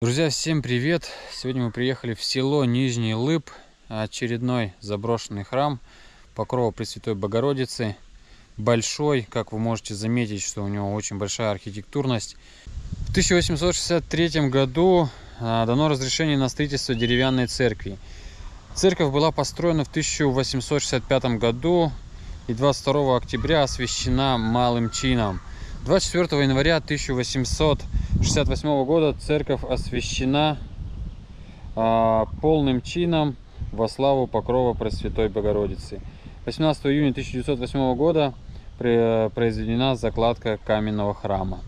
Друзья, всем привет! Сегодня мы приехали в село Нижний Лып, очередной заброшенный храм Покрова Пресвятой Богородицы. Большой, как вы можете заметить, что у него очень большая архитектурность. В 1863 году а, дано разрешение на строительство деревянной церкви. Церковь была построена в 1865 году и 22 октября освящена малым чином. 24 января 1868 года церковь освящена а, полным чином во славу Покрова Пресвятой Богородицы. 18 июня 1908 года произведена закладка каменного храма.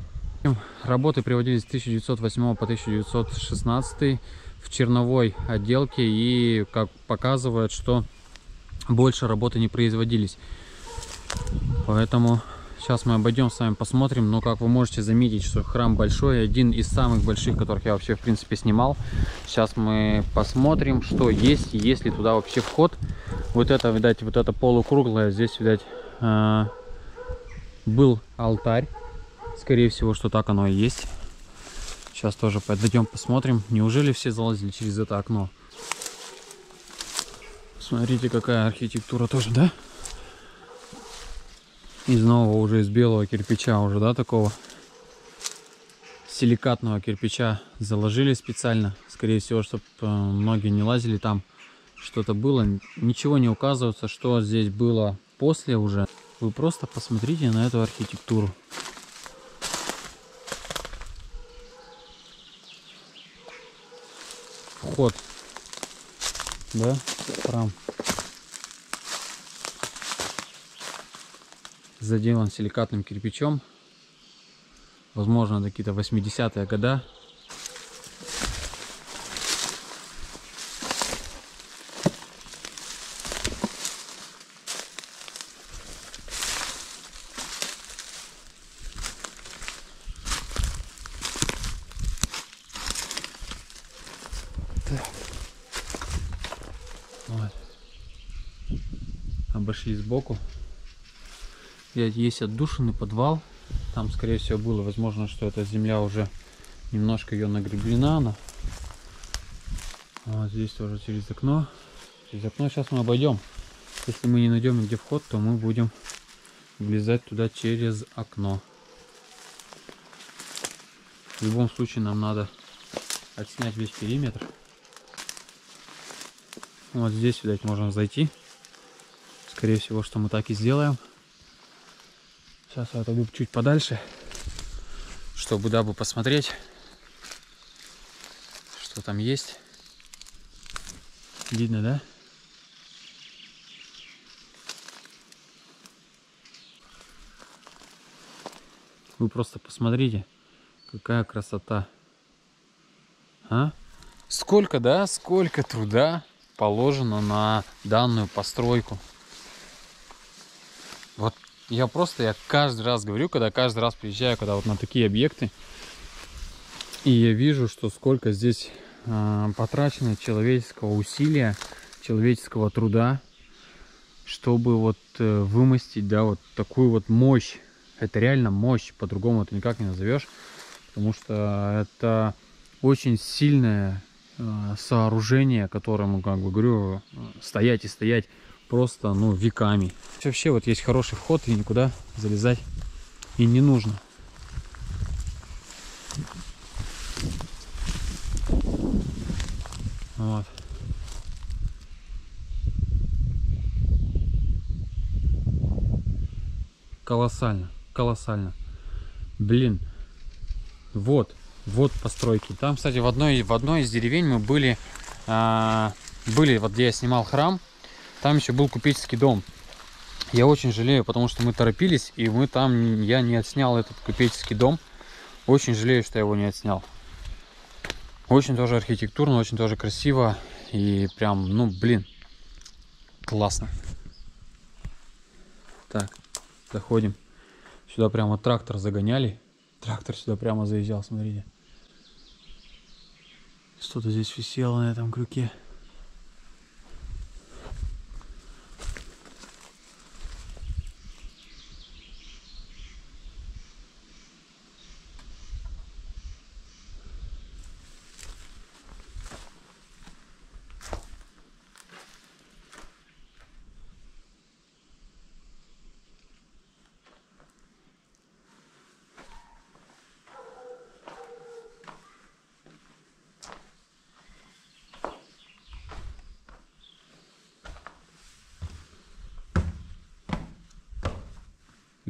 Работы приводились с 1908 по 1916 в черновой отделке и как показывает, что больше работы не производились. Поэтому Сейчас мы обойдем с вами, посмотрим. Но как вы можете заметить, что храм большой. Один из самых больших, которых я вообще, в принципе, снимал. Сейчас мы посмотрим, что есть, есть ли туда вообще вход. Вот это, видать, вот это полукруглое. Здесь, видать, э, был алтарь. Скорее всего, что так оно и есть. Сейчас тоже подойдем, посмотрим. Неужели все залазили через это окно? Смотрите, какая архитектура тоже, да? Из нового уже из белого кирпича уже да такого силикатного кирпича заложили специально. Скорее всего чтобы э, многие не лазили там что-то было. Ничего не указывается что здесь было после уже. Вы просто посмотрите на эту архитектуру. Вход. Да храм заделан силикатным кирпичом. Возможно, какие-то 80-е года. Вот. Обошли сбоку есть отдушенный подвал. Там, скорее всего, было возможно, что эта земля уже немножко ее нагреблена. Она. Вот здесь тоже через окно. Через окно сейчас мы обойдем. Если мы не найдем где вход, то мы будем влезать туда через окно. В любом случае нам надо отснять весь периметр. Вот здесь, видать, можно зайти. Скорее всего, что мы так и сделаем. Сейчас я отойду чуть подальше, чтобы дабы посмотреть, что там есть. Видно, да? Вы просто посмотрите, какая красота. А? Сколько, да, сколько труда положено на данную постройку. Вот я просто, я каждый раз говорю, когда каждый раз приезжаю, когда вот на такие объекты, и я вижу, что сколько здесь э, потрачено человеческого усилия, человеческого труда, чтобы вот э, вымостить, да, вот такую вот мощь. Это реально мощь, по-другому это никак не назовешь, потому что это очень сильное э, сооружение, которому, как бы говорю, стоять и стоять просто, ну, веками. Вообще вот есть хороший вход и никуда залезать и не нужно. Вот. Колоссально, колоссально. Блин, вот, вот постройки. Там, кстати, в одной, в одной из деревень мы были, а, были, вот где я снимал храм, там еще был купеческий дом. Я очень жалею, потому что мы торопились, и мы там, я не отснял этот купеческий дом. Очень жалею, что я его не отснял. Очень тоже архитектурно, очень тоже красиво. И прям, ну, блин, классно. Так, заходим. Сюда прямо трактор загоняли. Трактор сюда прямо заезжал, смотрите. Что-то здесь висело на этом крюке.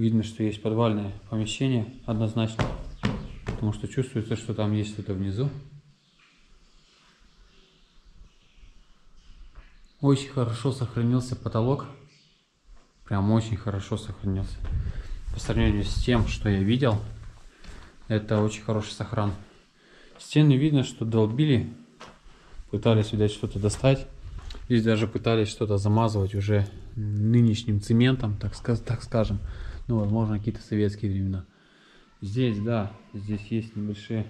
Видно, что есть подвальное помещение однозначно. Потому что чувствуется, что там есть что-то внизу. Очень хорошо сохранился потолок. Прям очень хорошо сохранился. По сравнению с тем, что я видел, это очень хороший сохран. Стены видно, что долбили. Пытались, видать, что-то достать. Здесь даже пытались что-то замазывать уже нынешним цементом, так, так скажем. Ну, возможно, какие-то советские времена. Здесь, да, здесь есть небольшие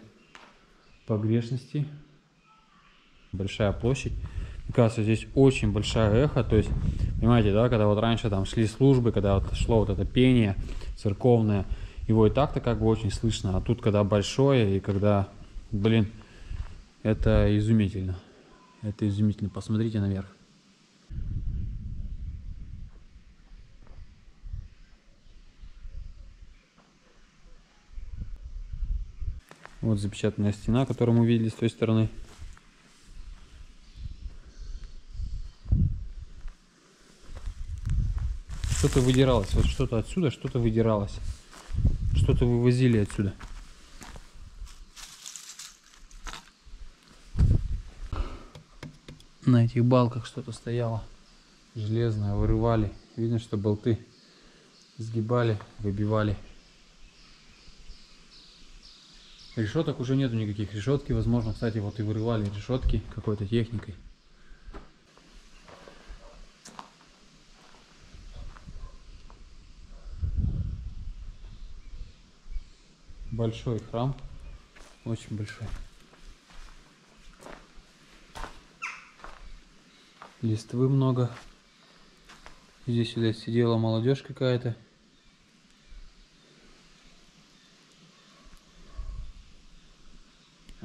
погрешности. Большая площадь. Мне кажется, здесь очень большая эхо. То есть, понимаете, да, когда вот раньше там шли службы, когда вот шло вот это пение церковное, его и так-то как бы очень слышно. А тут, когда большое и когда, блин, это изумительно. Это изумительно. Посмотрите наверх. Вот запечатанная стена, которую мы видели с той стороны. Что-то выдиралось. Вот что-то отсюда, что-то выдиралось. Что-то вывозили отсюда. На этих балках что-то стояло. Железное, вырывали. Видно, что болты сгибали, выбивали. Решеток уже нету никаких. Решетки, возможно, кстати, вот и вырывали решетки какой-то техникой. Большой храм, очень большой. Листвы много. Здесь сюда сидела молодежь какая-то.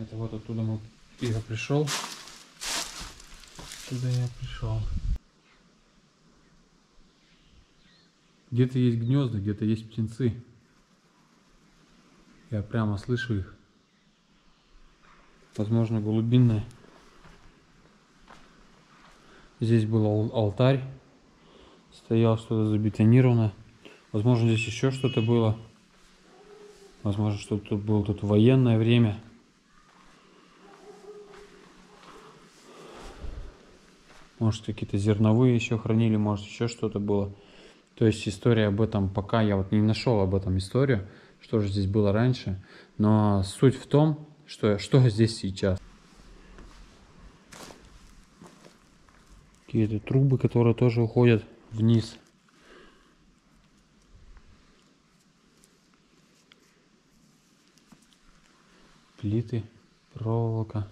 Это вот оттуда мы, я пришел. Сюда я пришел. Где-то есть гнезда, где-то есть птенцы. Я прямо слышу их. Возможно, голубинная. Здесь был алтарь. Стоял что-то забетонировано. Возможно, здесь еще что-то было. Возможно, что-то тут было тут военное время. Может, какие-то зерновые еще хранили, может, еще что-то было. То есть история об этом, пока я вот не нашел об этом историю, что же здесь было раньше. Но суть в том, что, что здесь сейчас. Какие-то трубы, которые тоже уходят вниз. Плиты, проволока.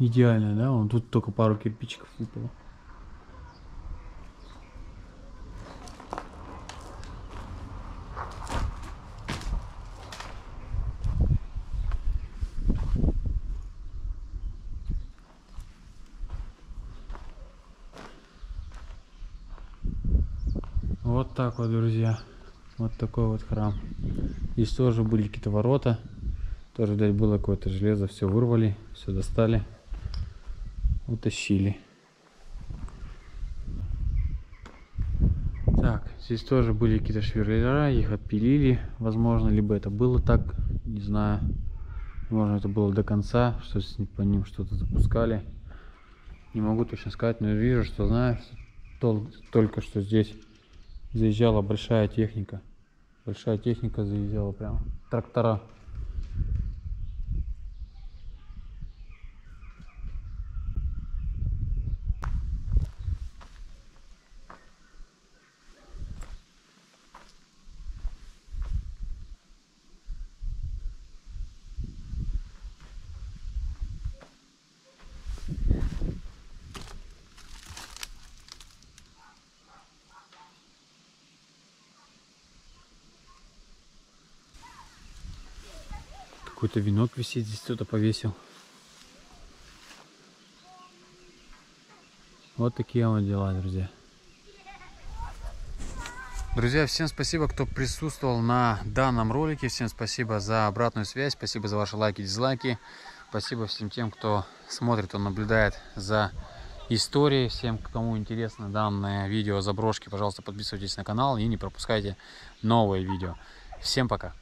Идеально, да? Он тут только пару кирпичиков выпало. Вот так вот, друзья. Вот такой вот храм. Здесь тоже были какие-то ворота. Тоже, блядь, было какое-то железо. Все вырвали, все достали утащили. Так, здесь тоже были какие-то шверлера, их отпилили, возможно, либо это было так, не знаю. Возможно, это было до конца, что по ним что-то запускали. Не могу точно сказать, но вижу, что знаю, что только что здесь заезжала большая техника. Большая техника заезжала прямо. Трактора. Какой-то венок висит, здесь кто-то повесил. Вот такие вот дела, друзья. Друзья, всем спасибо, кто присутствовал на данном ролике. Всем спасибо за обратную связь. Спасибо за ваши лайки, дизлайки. Спасибо всем тем, кто смотрит, он наблюдает за историей. Всем, кому интересно данное видео заброшки, пожалуйста, подписывайтесь на канал и не пропускайте новые видео. Всем пока!